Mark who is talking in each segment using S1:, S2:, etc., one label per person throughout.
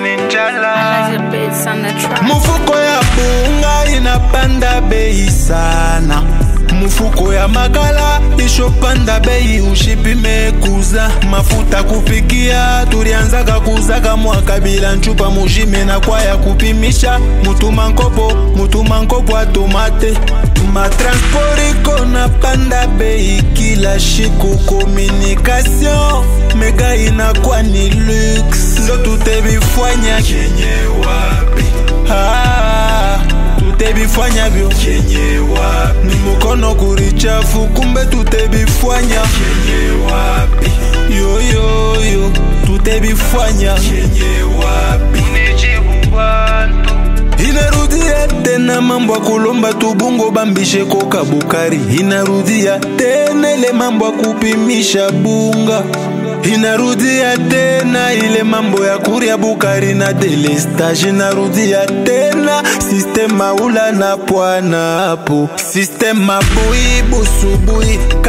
S1: ni njala.
S2: Mufuko ya bunga inapanda bei sana. Mufuko ya makala ishopanda bei ushipime kuza mafuta kupikia tulianzaka kuzaka mwaka bila nchupa. Mujime na kwaya kupimisha. Mutuma nkopo mutuma nkopo atomate panda shiku communication mega inakuwa ni lux ndo tutevifanya kenye wapi? Ah, tutebifwanya vyo. Kenye wapi? Ni mukono kurichafu kumbe tutebifwanya kenye wapi? Yoyoyo tutebifwanya kenye wapi?
S1: Unijibu bantu
S2: inarudia tena mambo ya kulomba tubungo bambishe koka bukari. Inarudia tena ile mambo ya kupimisha bunga. Inarudia tena ile mambo ya kuria bukari na delestage inarudia tena sistema ula na pwana hapo. Sistema bui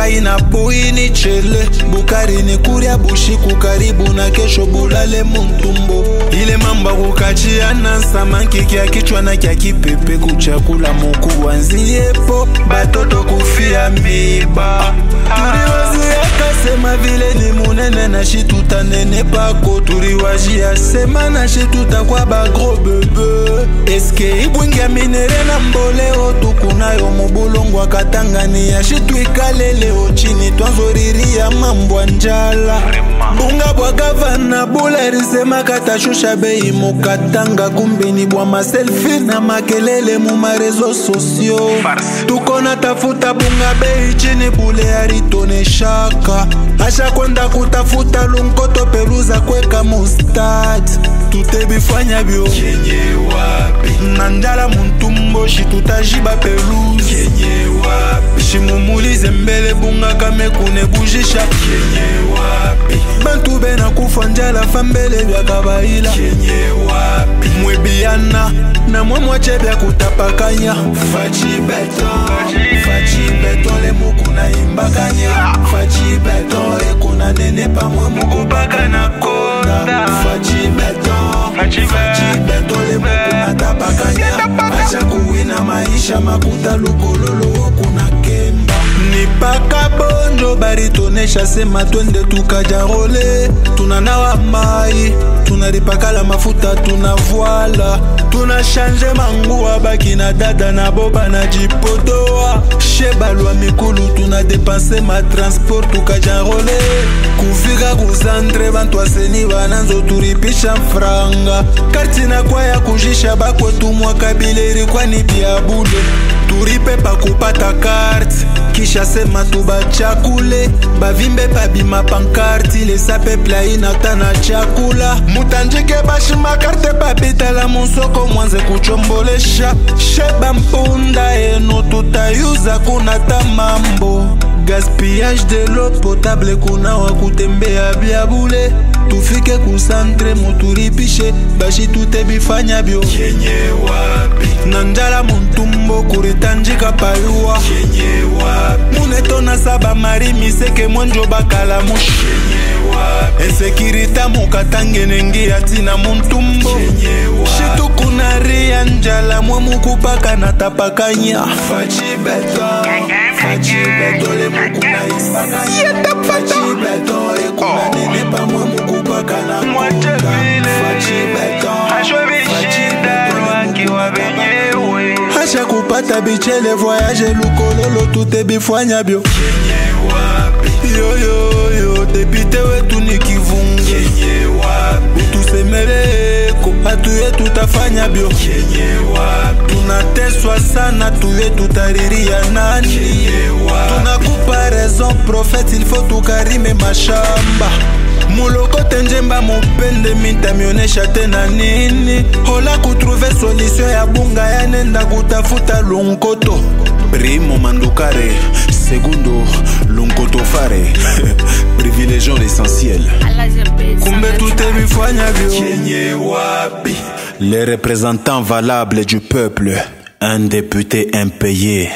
S2: kaina bui ni chele bukari ni kuria bushiku karibu na kesho bulale muntumbo ile mamba kukachiana samaki kya kichwa na kya kipepe kuchakula mukubwa wanziepo batoto kufia miba tuliwaziaka sema vile ni munene na shi tutanene pako. Tuliwajia sema na shi tutakwa bagro bebe. Eske ibwingia minere na mboleo tukunayo mubulongo akatangania shi ochini chini twanzoriria mambwa njala. Bunga bwa gavana bularisema katashusha bei mukatanga kumbini bwa maselfi na makelele mu marezo sosio. Tukona tafuta bunga bei chini bule aritoneshaka asha kwenda kutafuta lunkoto peluza kweka mustad. Tutebifanya byo na njala muntumboshi tutajiba peluze shimumuli zembele ebungaka mekune bujisha bantu be nakufa njala fambele byaka bayila mwebiana na mwa mwache byakutapakanya faci beto faci beto lemuku naimbakanya ah. faci beto ekuna nene pamwe mukubaka na konda. Faci beto
S1: faci
S2: beto lemuku natapakanya acha kuwina maisha makuta lukololo. Nipaka bonjo baritonesha sema twende tukajarole tunanawa mai tunalipakala mafuta tuna tunashanje tuna manguwa baki na dada na boba na jipodoa she balwa mikulu tuna depanse matransport tukajarole kufika kuzandre bantu aseni bananzo turipisha franga. Karti na kwa ya kujisha bakwetu mwaka bileri kwani biabule turipe pakupata karte kisha sema tubachakule bavimbe babima pankarti. Lesa peple ainata na chakula. Mutanjike bashima karte babitala musoko mwanze kuchombolesha. Sheba mpunda eno tutayuza kunata mambo. Gaspillage de l'eau potable kunawa kutembea bya bule tufike kusantre muturipishe bashi tutebifanya byo na njala muntumbo kuritanjika payuwa munetona saba mari miseke mwenjo bakala mushi. Ensekirita mukatangenengi atina muntumbo. Kenye wapi? Shitukuna ria njala mwe mukupaka na tapakanya. Faci beton faci beton le mukuna imbakanya kupata voyage lukololo tutebifwanya byo yoyoyo depite wetu ni kivungu utusemeleko hatuye tutafanya byo tunateswa sana tuye tutariria nani tunakupa prophète il faut tukarime mashamba moloko te njemba mopende mitamionyesha te na nini. Ola kotrouve solutio ya bunga ya nenda kutafuta lonkoto primo mandukare segundo lonkoto fare. Privilégiant l'essentiel. Kumbe tutemifwanya vyo. Les représentants valables du peuple un député impayé.